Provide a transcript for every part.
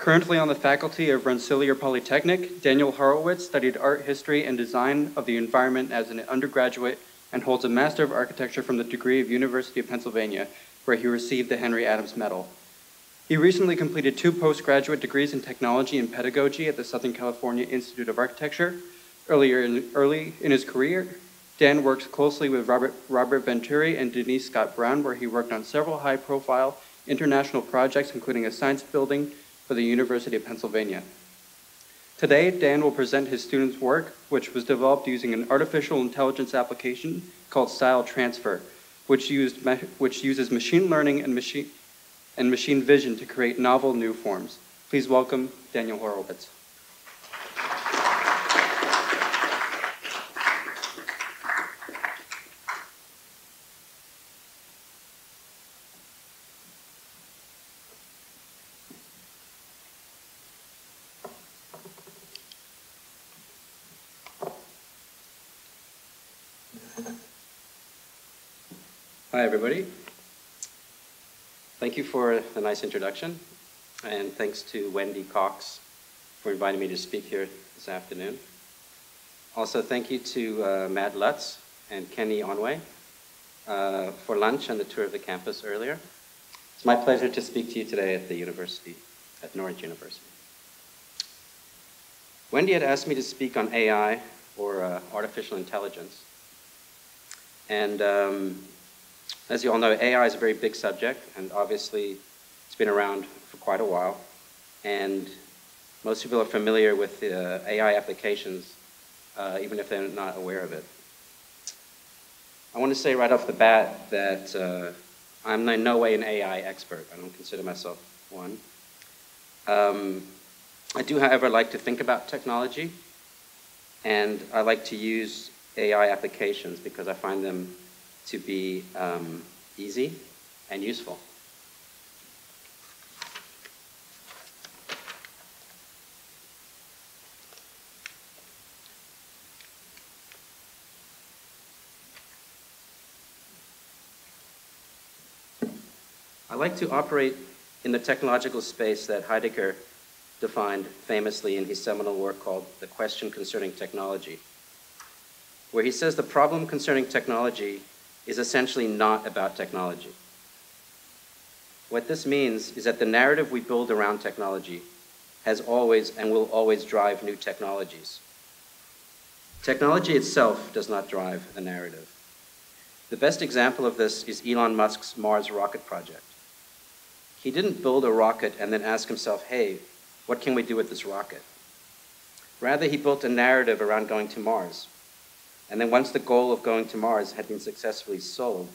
Currently on the faculty of Rensselaer Polytechnic, Daniel Horowitz studied art history and design of the environment as an undergraduate and holds a Master of Architecture from the degree of University of Pennsylvania, where he received the Henry Adams Medal. He recently completed two postgraduate degrees in technology and pedagogy at the Southern California Institute of Architecture. Earlier in, early in his career, Dan worked closely with Robert, Robert Venturi and Denise Scott Brown, where he worked on several high-profile international projects, including a science building for the University of Pennsylvania. Today, Dan will present his students' work, which was developed using an artificial intelligence application called Style Transfer, which, used, which uses machine learning and machine, and machine vision to create novel new forms. Please welcome Daniel Horowitz. Hi, everybody. Thank you for the nice introduction, and thanks to Wendy Cox for inviting me to speak here this afternoon. Also, thank you to uh, Matt Lutz and Kenny Onway uh, for lunch and the tour of the campus earlier. It's my pleasure to speak to you today at the university, at Norwich University. Wendy had asked me to speak on AI, or uh, artificial intelligence, and um, as you all know, AI is a very big subject, and obviously it's been around for quite a while. And most people are familiar with uh, AI applications, uh, even if they're not aware of it. I want to say right off the bat that uh, I'm in no way an AI expert. I don't consider myself one. Um, I do, however, like to think about technology, and I like to use AI applications because I find them to be um, easy and useful. I like to operate in the technological space that Heidegger defined famously in his seminal work called The Question Concerning Technology, where he says the problem concerning technology is essentially not about technology. What this means is that the narrative we build around technology has always and will always drive new technologies. Technology itself does not drive the narrative. The best example of this is Elon Musk's Mars rocket project. He didn't build a rocket and then ask himself, hey, what can we do with this rocket? Rather, he built a narrative around going to Mars. And then once the goal of going to Mars had been successfully sold,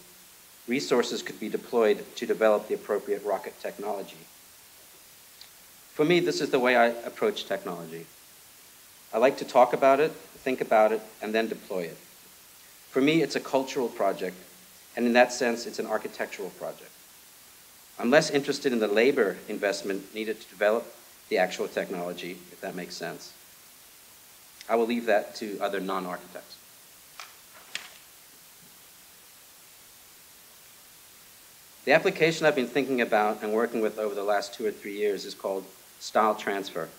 resources could be deployed to develop the appropriate rocket technology. For me, this is the way I approach technology. I like to talk about it, think about it, and then deploy it. For me, it's a cultural project, and in that sense, it's an architectural project. I'm less interested in the labor investment needed to develop the actual technology, if that makes sense. I will leave that to other non-architects. The application I've been thinking about and working with over the last two or three years is called Style Transfer,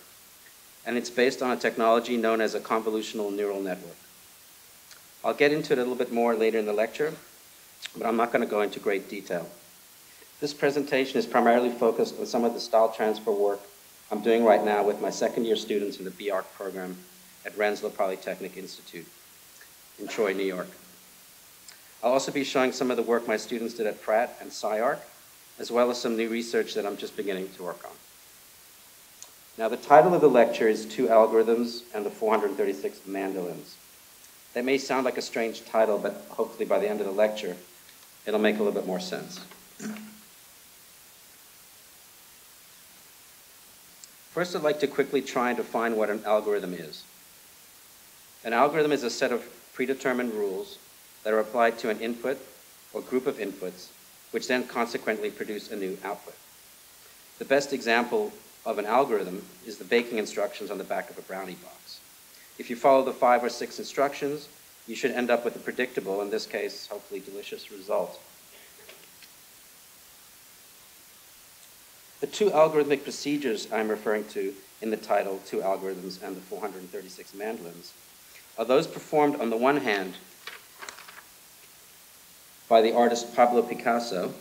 and it's based on a technology known as a convolutional neural network. I'll get into it a little bit more later in the lecture, but I'm not going to go into great detail. This presentation is primarily focused on some of the style transfer work I'm doing right now with my second year students in the B-ARC program at Rensselaer Polytechnic Institute in Troy, New York. I'll also be showing some of the work my students did at Pratt and SCI-Arc, as well as some new research that I'm just beginning to work on. Now, the title of the lecture is Two Algorithms and the 436 Mandolins. That may sound like a strange title, but hopefully by the end of the lecture, it'll make a little bit more sense. First, I'd like to quickly try and define what an algorithm is. An algorithm is a set of predetermined rules that are applied to an input or group of inputs, which then consequently produce a new output. The best example of an algorithm is the baking instructions on the back of a brownie box. If you follow the five or six instructions, you should end up with a predictable, in this case, hopefully delicious result. The two algorithmic procedures I'm referring to in the title, Two Algorithms and the 436 Mandolins, are those performed on the one hand by the artist Pablo Picasso,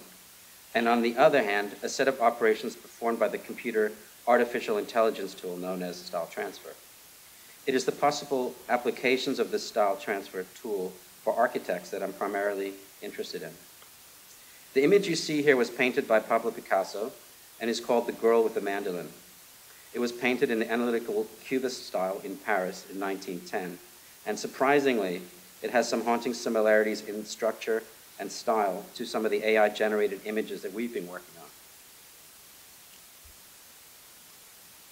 and on the other hand, a set of operations performed by the computer artificial intelligence tool known as style transfer. It is the possible applications of this style transfer tool for architects that I'm primarily interested in. The image you see here was painted by Pablo Picasso and is called The Girl with the Mandolin. It was painted in the analytical Cubist style in Paris in 1910, and surprisingly, it has some haunting similarities in structure and style to some of the AI generated images that we've been working on.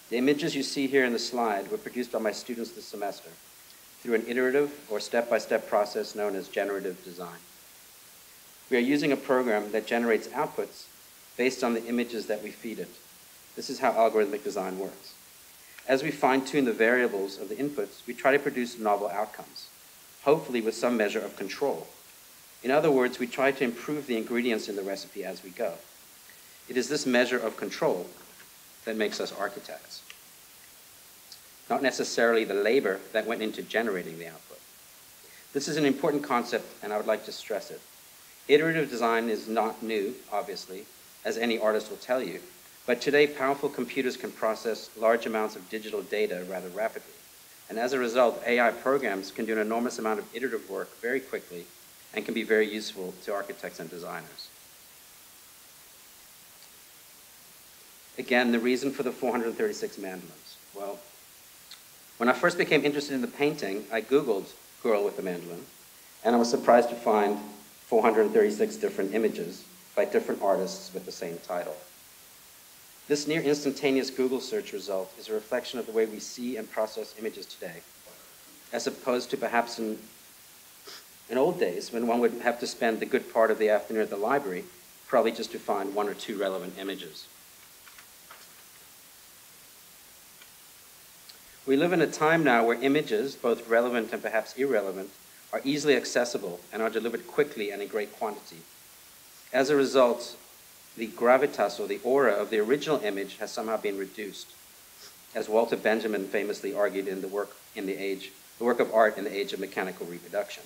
The images you see here in the slide were produced by my students this semester through an iterative or step by step process known as generative design. We are using a program that generates outputs based on the images that we feed it. This is how algorithmic design works. As we fine tune the variables of the inputs, we try to produce novel outcomes, hopefully with some measure of control in other words, we try to improve the ingredients in the recipe as we go. It is this measure of control that makes us architects, not necessarily the labor that went into generating the output. This is an important concept, and I would like to stress it. Iterative design is not new, obviously, as any artist will tell you, but today powerful computers can process large amounts of digital data rather rapidly. And as a result, AI programs can do an enormous amount of iterative work very quickly and can be very useful to architects and designers. Again, the reason for the 436 mandolins. Well, when I first became interested in the painting, I Googled girl with the mandolin, and I was surprised to find 436 different images by different artists with the same title. This near instantaneous Google search result is a reflection of the way we see and process images today, as opposed to perhaps in in old days, when one would have to spend the good part of the afternoon at the library, probably just to find one or two relevant images. We live in a time now where images, both relevant and perhaps irrelevant, are easily accessible and are delivered quickly and in great quantity. As a result, the gravitas or the aura of the original image has somehow been reduced, as Walter Benjamin famously argued in the work in the age, the work of art in the age of mechanical reproduction.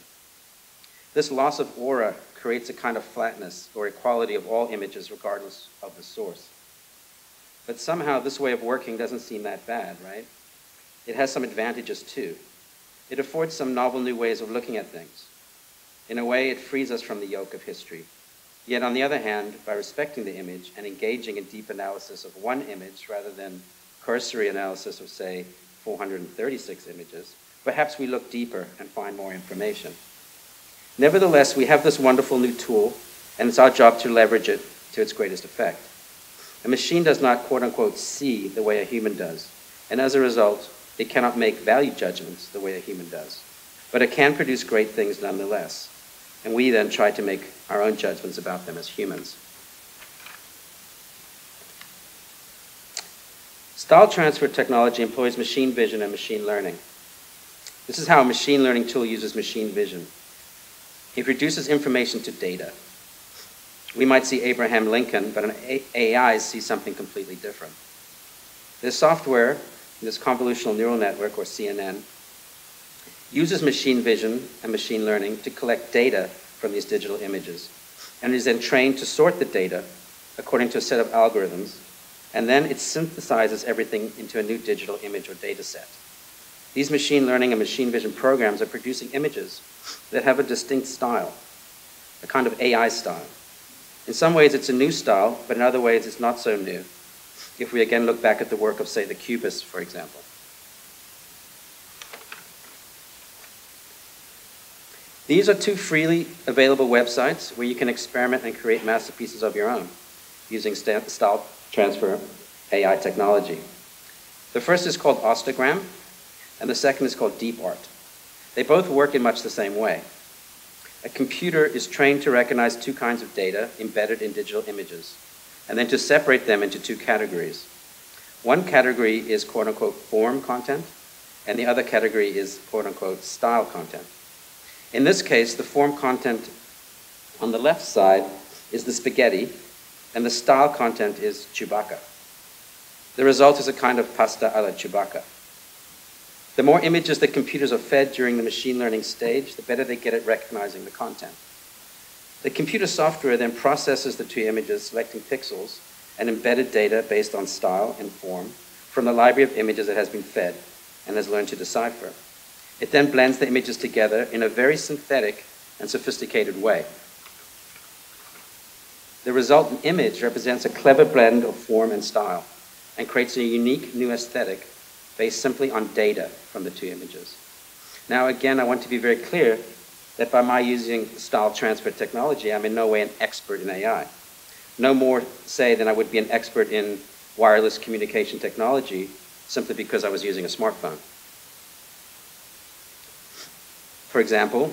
This loss of aura creates a kind of flatness or equality of all images regardless of the source. But somehow this way of working doesn't seem that bad, right? It has some advantages too. It affords some novel new ways of looking at things. In a way, it frees us from the yoke of history. Yet on the other hand, by respecting the image and engaging in deep analysis of one image rather than cursory analysis of, say, 436 images, perhaps we look deeper and find more information. Nevertheless, we have this wonderful new tool, and it's our job to leverage it to its greatest effect. A machine does not, quote unquote, see the way a human does, and as a result, it cannot make value judgments the way a human does. But it can produce great things nonetheless, and we then try to make our own judgments about them as humans. Style transfer technology employs machine vision and machine learning. This is how a machine learning tool uses machine vision. It reduces information to data. We might see Abraham Lincoln, but an AI sees something completely different. This software, this convolutional neural network, or CNN, uses machine vision and machine learning to collect data from these digital images, and is then trained to sort the data according to a set of algorithms, and then it synthesizes everything into a new digital image or data set. These machine learning and machine vision programs are producing images that have a distinct style, a kind of AI style. In some ways, it's a new style, but in other ways, it's not so new. If we again look back at the work of, say, the Cubists, for example. These are two freely available websites where you can experiment and create masterpieces of your own using style transfer AI technology. The first is called Ostagram, and the second is called Deep Art. They both work in much the same way. A computer is trained to recognize two kinds of data embedded in digital images, and then to separate them into two categories. One category is quote unquote form content, and the other category is quote unquote style content. In this case, the form content on the left side is the spaghetti, and the style content is Chewbacca. The result is a kind of pasta alla Chewbacca. The more images that computers are fed during the machine learning stage, the better they get at recognizing the content. The computer software then processes the two images, selecting pixels and embedded data based on style and form from the library of images it has been fed and has learned to decipher. It then blends the images together in a very synthetic and sophisticated way. The resultant image represents a clever blend of form and style and creates a unique new aesthetic based simply on data from the two images. Now, again, I want to be very clear that by my using style transfer technology, I'm in no way an expert in AI. No more, say, than I would be an expert in wireless communication technology simply because I was using a smartphone. For example,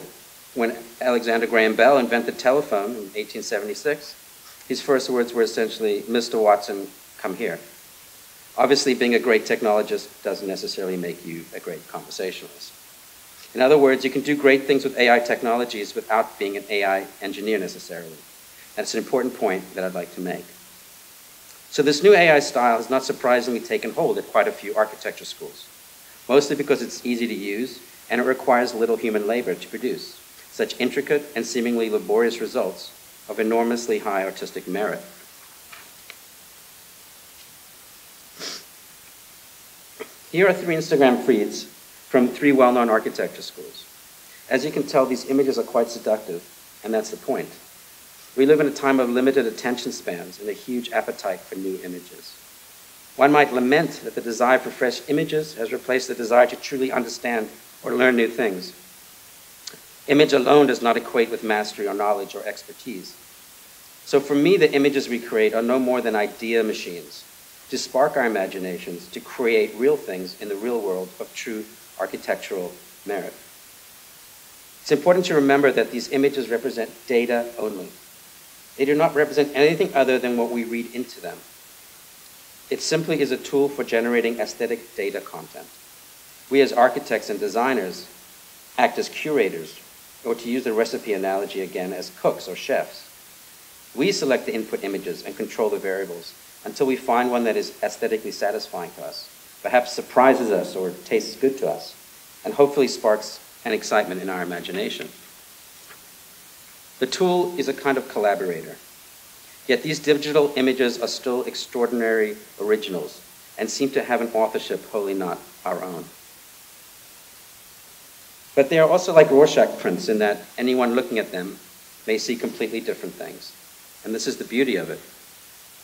when Alexander Graham Bell invented the telephone in 1876, his first words were essentially, Mr. Watson, come here. Obviously, being a great technologist doesn't necessarily make you a great conversationalist. In other words, you can do great things with AI technologies without being an AI engineer necessarily. That's an important point that I'd like to make. So this new AI style has not surprisingly taken hold at quite a few architecture schools, mostly because it's easy to use and it requires little human labor to produce such intricate and seemingly laborious results of enormously high artistic merit. Here are three Instagram feeds from three well-known architecture schools. As you can tell, these images are quite seductive, and that's the point. We live in a time of limited attention spans and a huge appetite for new images. One might lament that the desire for fresh images has replaced the desire to truly understand or learn new things. Image alone does not equate with mastery or knowledge or expertise. So for me, the images we create are no more than idea machines to spark our imaginations to create real things in the real world of true architectural merit. It's important to remember that these images represent data only. They do not represent anything other than what we read into them. It simply is a tool for generating aesthetic data content. We as architects and designers act as curators, or to use the recipe analogy again, as cooks or chefs. We select the input images and control the variables until we find one that is aesthetically satisfying to us, perhaps surprises us or tastes good to us, and hopefully sparks an excitement in our imagination. The tool is a kind of collaborator. Yet these digital images are still extraordinary originals and seem to have an authorship wholly not our own. But they are also like Rorschach prints in that anyone looking at them may see completely different things. And this is the beauty of it.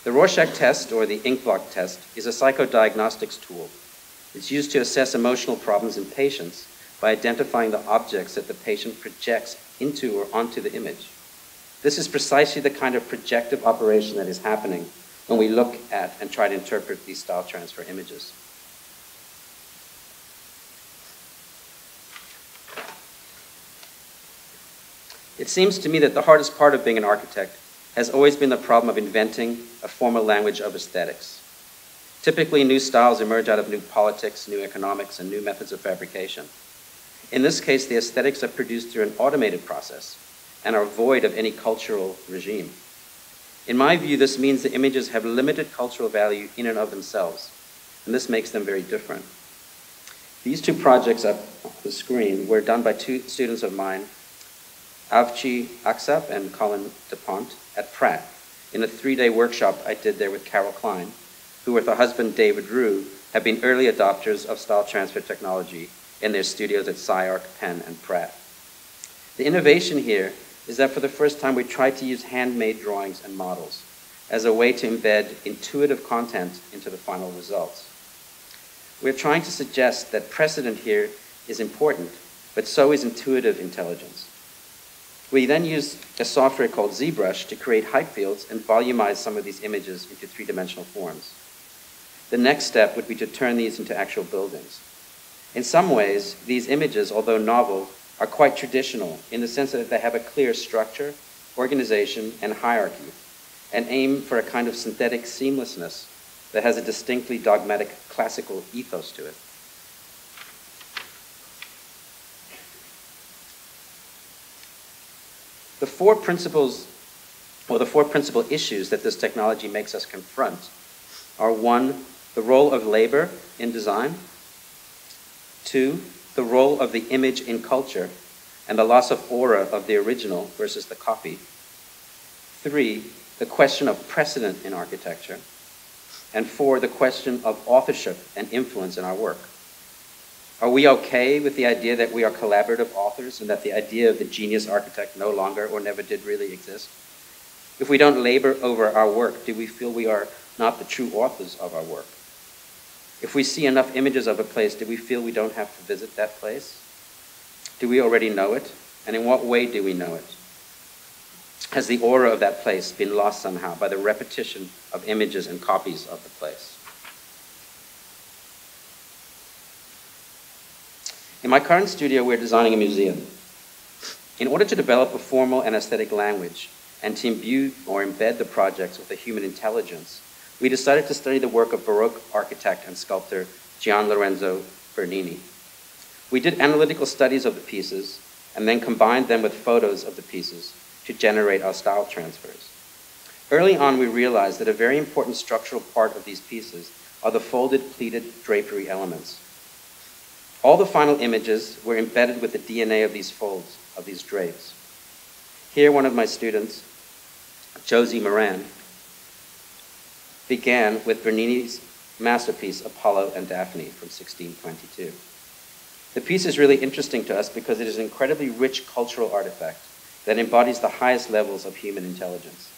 The Rorschach test, or the ink blot test, is a psychodiagnostics tool. It's used to assess emotional problems in patients by identifying the objects that the patient projects into or onto the image. This is precisely the kind of projective operation that is happening when we look at and try to interpret these style transfer images. It seems to me that the hardest part of being an architect has always been the problem of inventing a formal language of aesthetics. Typically, new styles emerge out of new politics, new economics, and new methods of fabrication. In this case, the aesthetics are produced through an automated process and are void of any cultural regime. In my view, this means the images have limited cultural value in and of themselves, and this makes them very different. These two projects up on the screen were done by two students of mine Avchi Aksap and Colin DuPont at Pratt in a three-day workshop I did there with Karel Klein, who with her husband David Ruy have been early adopters of style transfer technology in their studios at SciArc, Penn, and Pratt. The innovation here is that for the first time we tried to use handmade drawings and models as a way to embed intuitive content into the final results. We're trying to suggest that precedent here is important, but so is intuitive intelligence. We then used a software called ZBrush to create height fields and volumize some of these images into three-dimensional forms. The next step would be to turn these into actual buildings. In some ways, these images, although novel, are quite traditional in the sense that they have a clear structure, organization, and hierarchy, and aim for a kind of synthetic seamlessness that has a distinctly dogmatic classical ethos to it. Four principles or the four principal issues that this technology makes us confront are one, the role of labor in design, two, the role of the image in culture and the loss of aura of the original versus the copy, three, the question of precedent in architecture, and four, the question of authorship and influence in our work. Are we okay with the idea that we are collaborative authors and that the idea of the genius architect no longer or never did really exist? If we don't labor over our work, do we feel we are not the true authors of our work? If we see enough images of a place, do we feel we don't have to visit that place? Do we already know it? And in what way do we know it? Has the aura of that place been lost somehow by the repetition of images and copies of the place? In my current studio, we're designing a museum. In order to develop a formal and aesthetic language and to imbue or embed the projects with a human intelligence, we decided to study the work of Baroque architect and sculptor Gian Lorenzo Bernini. We did analytical studies of the pieces and then combined them with photos of the pieces to generate our style transfers. Early on, we realized that a very important structural part of these pieces are the folded pleated drapery elements. All the final images were embedded with the DNA of these folds, of these drapes. Here, one of my students, Josie Moran, began with Bernini's masterpiece, Apollo and Daphne from 1622. The piece is really interesting to us because it is an incredibly rich cultural artifact that embodies the highest levels of human intelligence.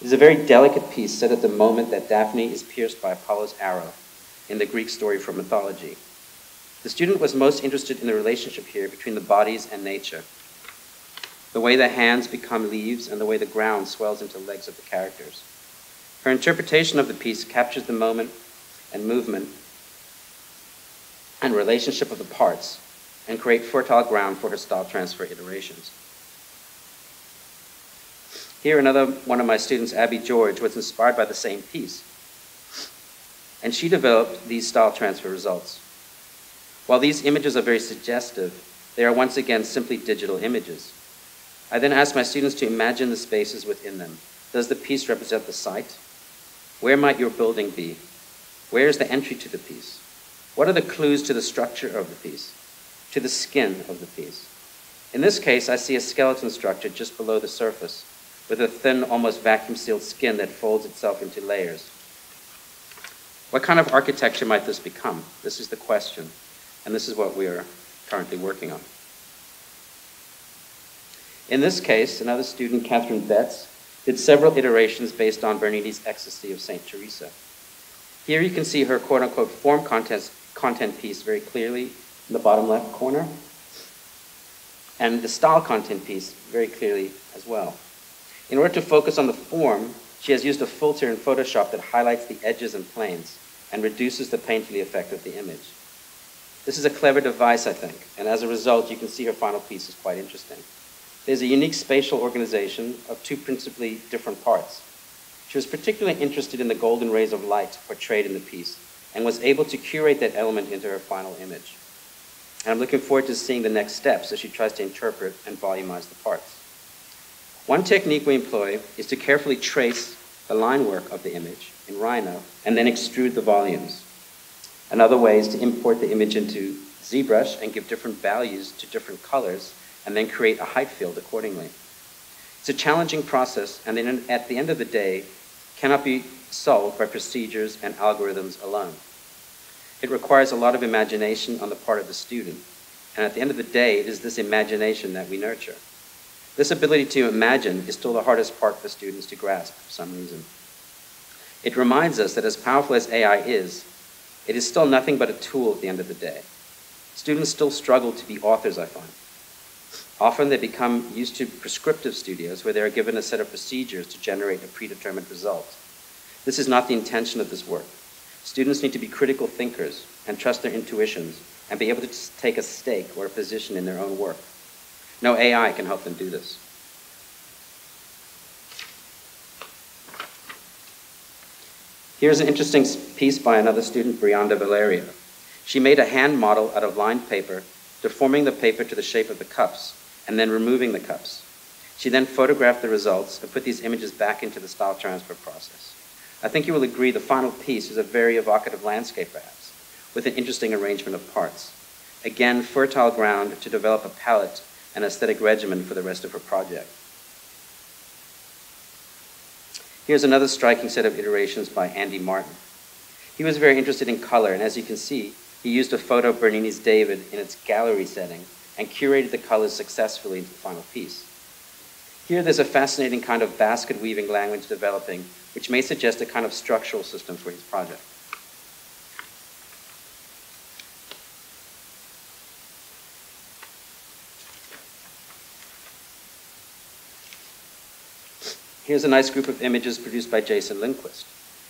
It is a very delicate piece set at the moment that Daphne is pierced by Apollo's arrow in the Greek story from mythology. The student was most interested in the relationship here between the bodies and nature, the way the hands become leaves and the way the ground swells into legs of the characters. Her interpretation of the piece captures the moment and movement and relationship of the parts and create fertile ground for her style transfer iterations. Here, another one of my students, Abby George, was inspired by the same piece. And she developed these style transfer results. While these images are very suggestive, they are once again simply digital images. I then ask my students to imagine the spaces within them. Does the piece represent the site? Where might your building be? Where is the entry to the piece? What are the clues to the structure of the piece, to the skin of the piece? In this case, I see a skeleton structure just below the surface, with a thin, almost vacuum sealed skin that folds itself into layers. What kind of architecture might this become? This is the question. And this is what we are currently working on. In this case, another student, Catherine Betts, did several iterations based on Bernini's Ecstasy of St. Teresa. Here you can see her quote unquote form content, content piece very clearly in the bottom left corner, and the style content piece very clearly as well. In order to focus on the form, she has used a filter in Photoshop that highlights the edges and planes and reduces the painterly effect of the image. This is a clever device, I think, and as a result, you can see her final piece is quite interesting. There's a unique spatial organization of two principally different parts. She was particularly interested in the golden rays of light portrayed in the piece and was able to curate that element into her final image. And I'm looking forward to seeing the next steps as she tries to interpret and volumize the parts. One technique we employ is to carefully trace the line work of the image in Rhino and then extrude the volumes. Another way is to import the image into ZBrush and give different values to different colors and then create a height field accordingly. It's a challenging process and then at the end of the day cannot be solved by procedures and algorithms alone. It requires a lot of imagination on the part of the student. And at the end of the day, it is this imagination that we nurture. This ability to imagine is still the hardest part for students to grasp for some reason. It reminds us that as powerful as AI is, it is still nothing but a tool at the end of the day. Students still struggle to be authors, I find. Often they become used to prescriptive studios where they are given a set of procedures to generate a predetermined result. This is not the intention of this work. Students need to be critical thinkers and trust their intuitions and be able to take a stake or a position in their own work. No AI can help them do this. Here's an interesting piece by another student, Brianda Valeria. She made a hand model out of lined paper, deforming the paper to the shape of the cups, and then removing the cups. She then photographed the results and put these images back into the style transfer process. I think you will agree the final piece is a very evocative landscape, perhaps, with an interesting arrangement of parts. Again, fertile ground to develop a palette and aesthetic regimen for the rest of her project. Here's another striking set of iterations by Andy Martin. He was very interested in color, and as you can see, he used a photo of Bernini's David in its gallery setting and curated the colors successfully into the final piece. Here there's a fascinating kind of basket weaving language developing, which may suggest a kind of structural system for his project. Here's a nice group of images produced by Jason Lindquist.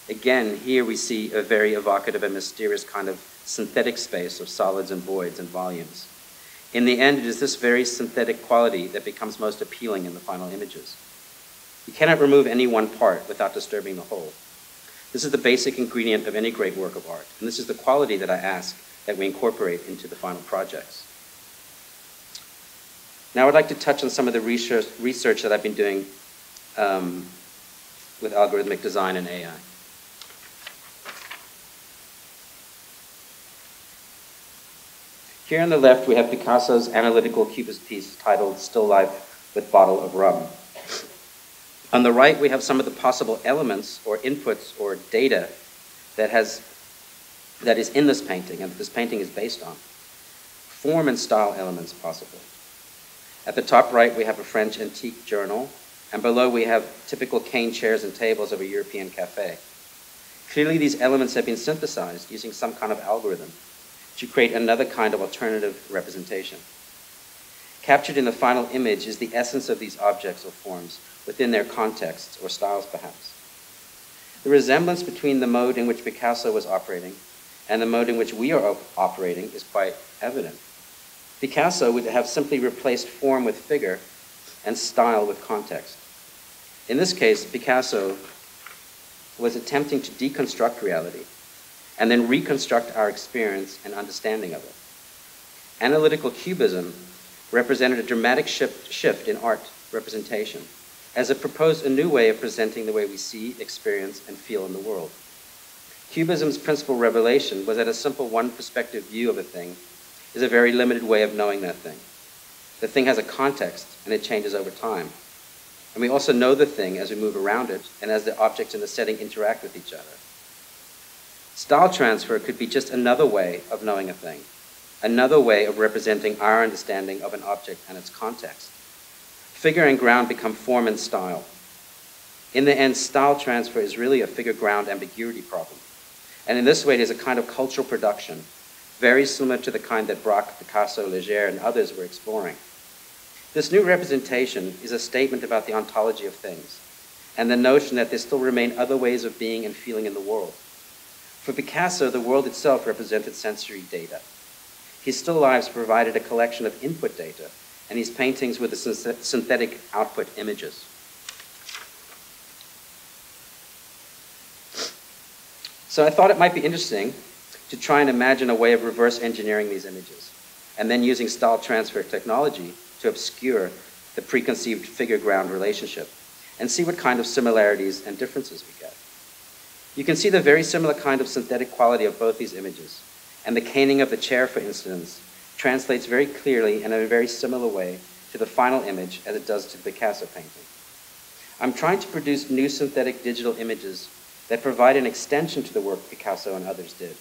Again, here we see a very evocative and mysterious kind of synthetic space of solids and voids and volumes. In the end, it is this very synthetic quality that becomes most appealing in the final images. You cannot remove any one part without disturbing the whole. This is the basic ingredient of any great work of art, and this is the quality that I ask that we incorporate into the final projects. Now I'd like to touch on some of the research, research that I've been doing um, with algorithmic design and AI. Here on the left, we have Picasso's analytical cubist piece titled Still Life with Bottle of Rum. On the right, we have some of the possible elements or inputs or data that, has, that is in this painting and that this painting is based on. Form and style elements possible. At the top right, we have a French antique journal, and below we have typical cane chairs and tables of a European cafe. Clearly, these elements have been synthesized using some kind of algorithm to create another kind of alternative representation. Captured in the final image is the essence of these objects or forms within their contexts or styles, perhaps. The resemblance between the mode in which Picasso was operating and the mode in which we are op operating is quite evident. Picasso would have simply replaced form with figure and style with context. In this case, Picasso was attempting to deconstruct reality and then reconstruct our experience and understanding of it. Analytical cubism represented a dramatic shift, in art representation, as it proposed a new way of presenting the way we see, experience, and feel in the world. Cubism's principal revelation was that a simple one perspective view of a thing is a very limited way of knowing that thing. The thing has a context, and it changes over time. And we also know the thing as we move around it and as the objects in the setting interact with each other. Style transfer could be just another way of knowing a thing, another way of representing our understanding of an object and its context. Figure and ground become form and style. In the end, style transfer is really a figure ground ambiguity problem. And in this way, it is a kind of cultural production, very similar to the kind that Braque, Picasso, Leger, and others were exploring. This new representation is a statement about the ontology of things and the notion that there still remain other ways of being and feeling in the world. For Picasso, the world itself represented sensory data. His still lives provided a collection of input data, and his paintings were the synthetic output images. So I thought it might be interesting to try and imagine a way of reverse engineering these images, and then using style transfer technology to obscure the preconceived figure-ground relationship, and see what kind of similarities and differences we get. You can see the very similar kind of synthetic quality of both these images. And the caning of the chair, for instance, translates very clearly and in a very similar way to the final image as it does to the Picasso painting. I'm trying to produce new synthetic digital images that provide an extension to the work Picasso and others did.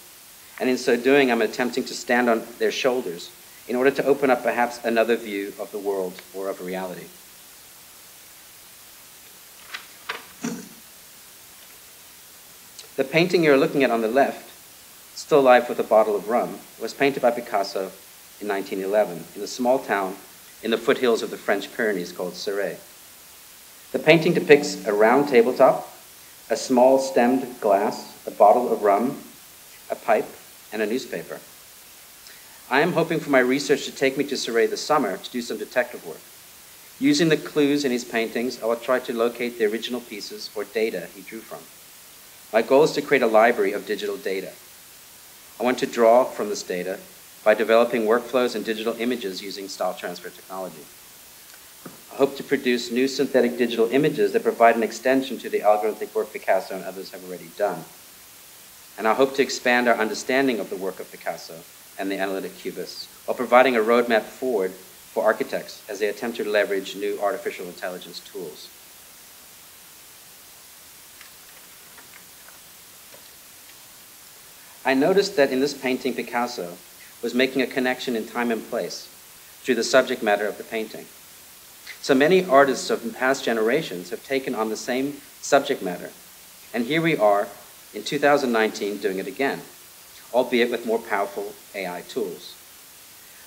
And in so doing, I'm attempting to stand on their shoulders in order to open up perhaps another view of the world or of reality. The painting you're looking at on the left, Still Life with a Bottle of Rum, was painted by Picasso in 1911 in a small town in the foothills of the French Pyrenees called Céret. The painting depicts a round tabletop, a small stemmed glass, a bottle of rum, a pipe, and a newspaper. I am hoping for my research to take me to Céret this summer to do some detective work. Using the clues in his paintings, I will try to locate the original pieces or data he drew from. My goal is to create a library of digital data. I want to draw from this data by developing workflows and digital images using style transfer technology. I hope to produce new synthetic digital images that provide an extension to the algorithmic work Picasso and others have already done. And I hope to expand our understanding of the work of Picasso and the analytic cubists while providing a roadmap forward for architects as they attempt to leverage new artificial intelligence tools. I noticed that in this painting, Picasso was making a connection in time and place through the subject matter of the painting. So many artists of past generations have taken on the same subject matter, and here we are in 2019 doing it again, albeit with more powerful AI tools.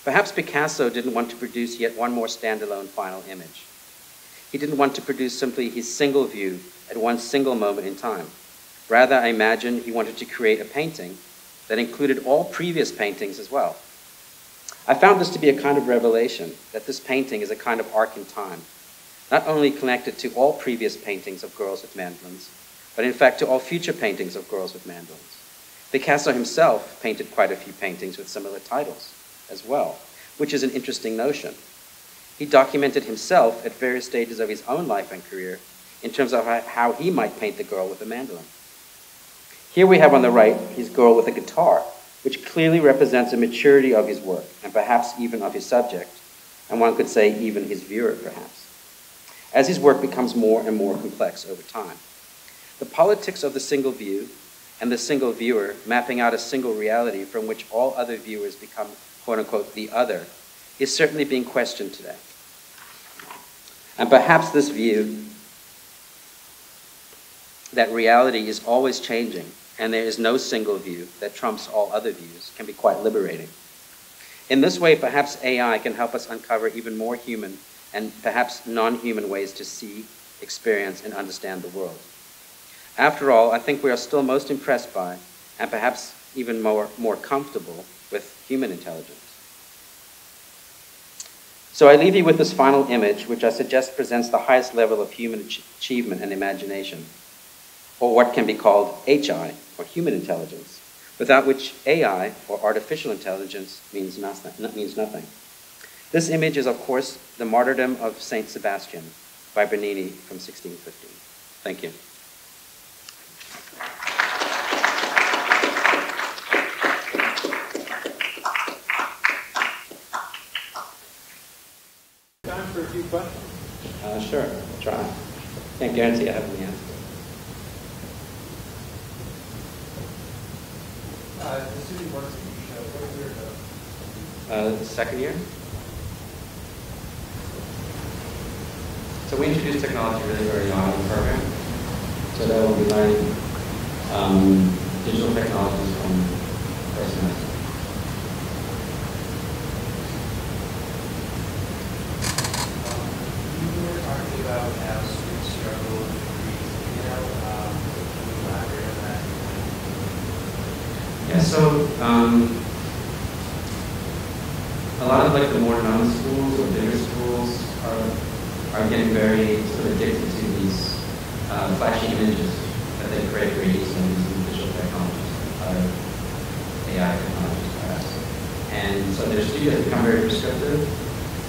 Perhaps Picasso didn't want to produce yet one more standalone final image. He didn't want to produce simply his single view at one single moment in time. Rather, I imagine he wanted to create a painting that included all previous paintings as well. I found this to be a kind of revelation that this painting is a kind of arc in time, not only connected to all previous paintings of girls with mandolins, but in fact to all future paintings of girls with mandolins. Picasso himself painted quite a few paintings with similar titles as well, which is an interesting notion. He documented himself at various stages of his own life and career in terms of how he might paint the girl with a mandolin. Here we have on the right his girl with a guitar, which clearly represents a maturity of his work, and perhaps even of his subject, and one could say even his viewer, perhaps, as his work becomes more and more complex over time. The politics of the single view and the single viewer mapping out a single reality from which all other viewers become, quote unquote, the other, is certainly being questioned today. And perhaps this view that reality is always changing and there is no single view that trumps all other views can be quite liberating. In this way, perhaps AI can help us uncover even more human and perhaps non human ways to see, experience, and understand the world. After all, I think we are still most impressed by, and perhaps even more, more comfortable with, human intelligence. So I leave you with this final image, which I suggest presents the highest level of human achievement and imagination, or what can be called HI, or human intelligence, without which AI, or artificial intelligence, means nothing. Means nothing. This image is, of course, the martyrdom of Saint Sebastian by Bernini from 1615. Thank you. Time for a few questions. Uh, sure, I'll try. Can't guarantee I have the answer. Uh, the student works that you showed, what year ago? Uh, second year? So we introduced technology really early on in the program. So that we'll be learning um, digital technologies from first semester. Um, You were talking about how students struggle with degrees, you know, um, can you elaborate on that? Yeah, so um, a lot of like the more known schools or bigger schools are, are getting very sort of addicted to these uh, flashy images that they create easily using digital technologies, uh, AI technologies perhaps. And so their studios become very prescriptive,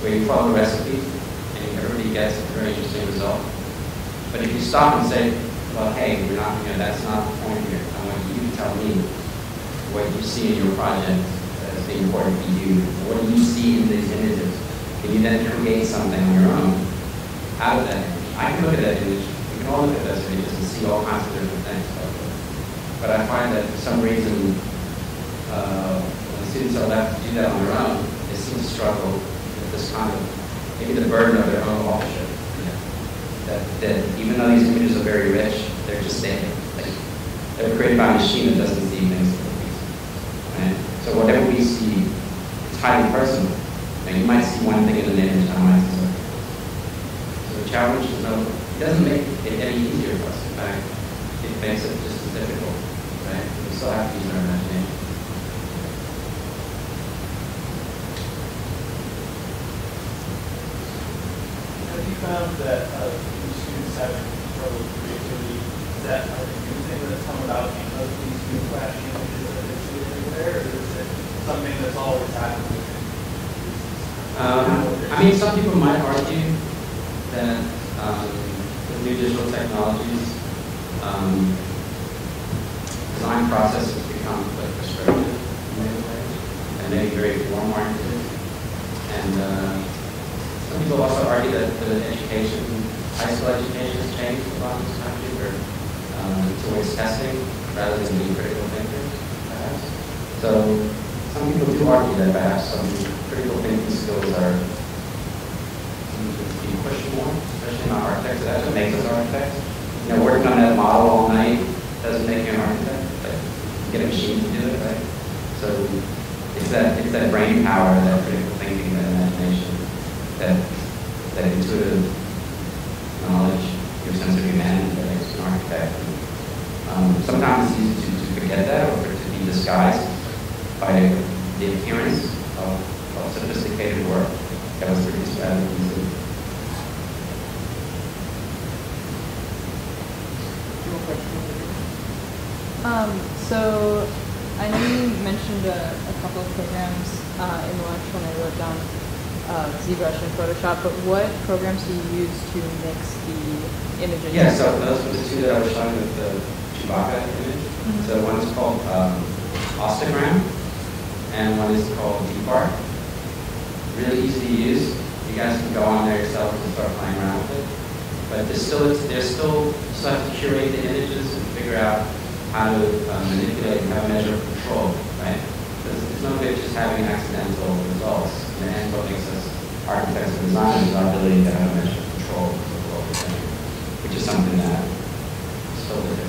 where you follow a recipe and everybody gets a very interesting result. But if you stop and say, well, hey, we're not, you know, that's not the point here. I want you to tell me what you see in your project as being important to you. What do you see in these images? Can you then create something on your own out of that image? I can look at that image, we can all look at those images and see all kinds of different things. But I find that for some reason, uh, when students are left to do that on their own, they seem to struggle with this kind of, maybe the burden of their own authorship. That, that even though these images are very rich, they're just there. Like, they're created by a machine that doesn't see things Right? So whatever we see, it's highly personal. And you might see one thing in an image, I might see something. So the challenge is, no, it doesn't make it any easier for us. In fact, it makes it just as difficult. Right? We still have to use our imagination. Have you found that, uh, the students having trouble with creativity, is that, are you think that's come about because of these new flashy images that they see everywhere, or is it something that's always happened? Um, I mean, some people might argue digital technologies, um, design process has become like prescriptive in many ways, and maybe very form-oriented. And uh, some people also argue that the education, high school education has changed a lot in this country, where um, towards testing rather than being critical thinkers, perhaps. So some people do argue that perhaps some critical thinking skills are need to be pushed more, especially in architects. That's what makes us architects. You know, working on that model all night doesn't make you an architect, but you get a machine to do it, right? So it's that it's that brain power, that critical thinking, that imagination, that that intuitive knowledge, your sense of humanity that makes an architect. Um, sometimes it's easy to, to forget that or to be disguised by the appearance of, of sophisticated work that was produced rather than easily. Um, so I know you mentioned a, a couple of programs uh, in lunch when I wrote down uh, ZBrush and Photoshop, but what programs do you use to mix the images? Yeah, so those were the two that I was showing with the Chewbacca image. Mhm. So one is called um, Ostagram, and one is called DeepArt. Really easy to use. You guys can go on there yourself and start playing around with it. But there's still, there's still, still have to curate the images and figure out how to uh, manipulate and have a measure of control, right? Because it's no good just having accidental results. And end, what makes us architects and designers our ability to have a measure of control which is something that still.